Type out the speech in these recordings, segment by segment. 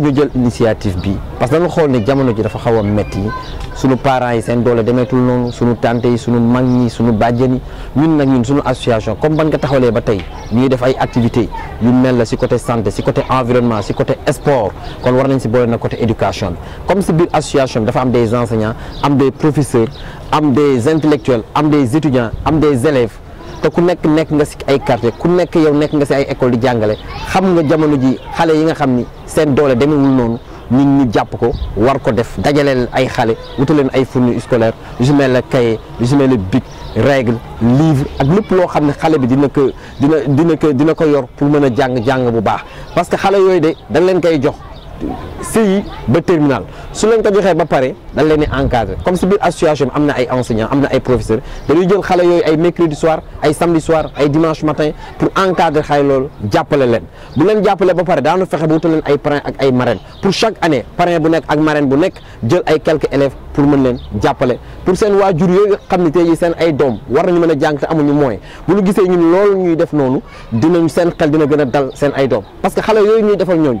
ñu jël initiative bi parce que dañu xool ne jamono ji dafa xaw a metti suñu parents yi seen doole demeetul noonu suñu tante yi suñu mag ñi suñu bàjjen yi ñun nag ñun suñu association comme ban nga taxawalee ba tey ñuy def ay activités yu mel la si côté santé si côté environnement si côté sport kon war nañ si boole na côté éducation comme si biir association bi dafa am des enseignants am des professeurs am des intellectuels am des étudiants am des élèves te ku nekk nekk nga si ay quartier ku nekk yow nekk nga si ay école di jàngale xam nga jamono ji xale yi nga xam ni seen doole demewul noonu ñun ñu jàpp ko war ko def dajaleel ay xale wutaleen ay fourniture scolaire lu si mel ne cahier lu si mel ne bic règle ak lépp loo xam ne xale bi dina ko dina dina ko dina ko yor pour mën a jàng jàng bu baax. Parce que xale yooyu de dañ leen koy jox CI ba terminal. Su leen ko joxee ba pare dañ comme si biir association bi enseignants professeurs yooyu ay mercredi soir ay samedi soir ay dimanche matin pour encadrer leen. Wutal pour chaque année parrain bu nekk ak marraine quelques élèves pour mën leen jàppale. Pour seen waajur yooyu xam ne tey seen ay doom war nañu mën a moyen ñun noonu dina parce que defal ñooñu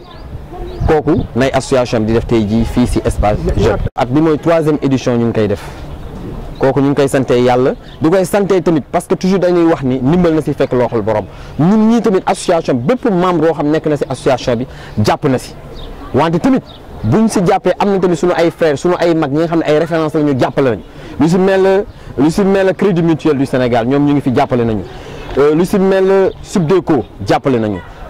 kooku nay association di def tey jii fii espace jeune at bi édition ñu ngi def. Ñu ngi koy sante yàlla. Di koy tamit parce que toujours dañuy wax ni ndimbal na si fekk looxul borom. Ñun tamit association membre xam nekk na si association bi jàpp na wante tamit buñ am na tamit suñu ay suñu ay mag ñi nga ay référence la ñu jàppale lu mel lu mel crédit mutuel du Sénégal ñoom ñu ngi fi jàppale nañu. Lu si mel Subdeco jàppale nañu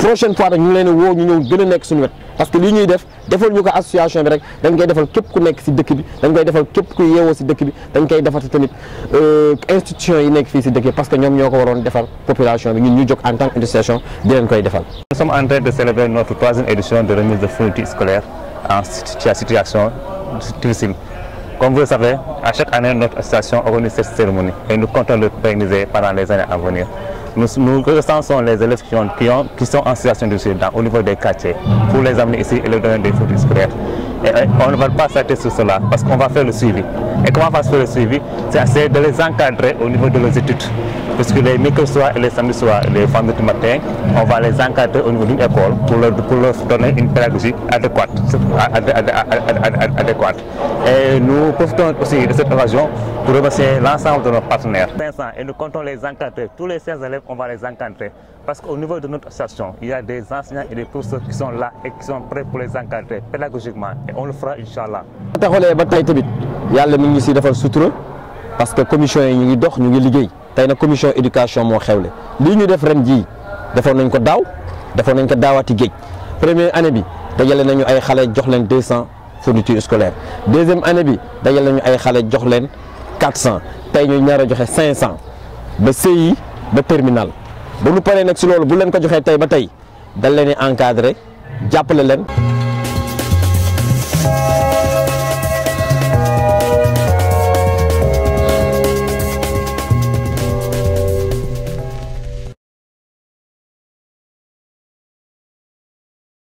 prochaine fois nag ñu leen woo ñu ñëw gën a nekk suñu wet parce que li ñuy def defal ñu ko association bi rek dañ koy defal képp ku yeewoo si dëkk bi dañ koy defal tamit institution yi nekk fii si dëkk bi parce que ñoom ñoo ko waroon defal population bi ñun ñu jóg en tant qu'association di leen koy defal. Nous sommes en train de célébrer notre troisième édition de remise de fournitures scolaires en situation difficile. Comme vous le savez, à chaque année, notre association organise cette cérémonie et nous comptons le pérenniser pendant les années à venir. Nous, nous recensons les élèves qui, ont, qui, ont, qui sont en situation de difficulté au niveau des quartiers pour les amener ici et leur donner des fournitures scolaires. Et on ne va pas s'arrêter sur cela parce qu'on va faire le suivi. Et comment on va faire le suivi? C'est de les encadrer au niveau de leurs études. Parce que les mercredis soirs et les samedis soirs, les vendredis matin, on va les encadrer au niveau d'une école pour leur, pour leur donner une pédagogie adéquate, adéquate. Et nous profitons aussi de cette occasion pour remercier l'ensemble de nos partenaires. Et nous comptons les encadrer. Tous les 16 élèves, on va les encadrer. Parce qu'au niveau de notre association, il y a des enseignants et des professeurs qui sont là et qui sont prêts pour les encadrer pédagogiquement. Et on le fera, Inch'Allah. tey tamit yàlla mi ngi si defal sutura parce que commission yi ñu ngi dox ñu ngi liggéey. Tey nag commission éducation lii ñu def ren jii defoon nañ ko daaw defoon nañ ko daawaati géej. Première année bi nañu ay xale jox leen 200 fournitures scolaires. Deuxième année bi nañu ay xale jox leen 400 tey ñu ñaar a joxe 500 ba CI ba terminal ba nu paree nag si loolu bu leen ko joxee tey ba tey dañ leen di encadré jàppale leen.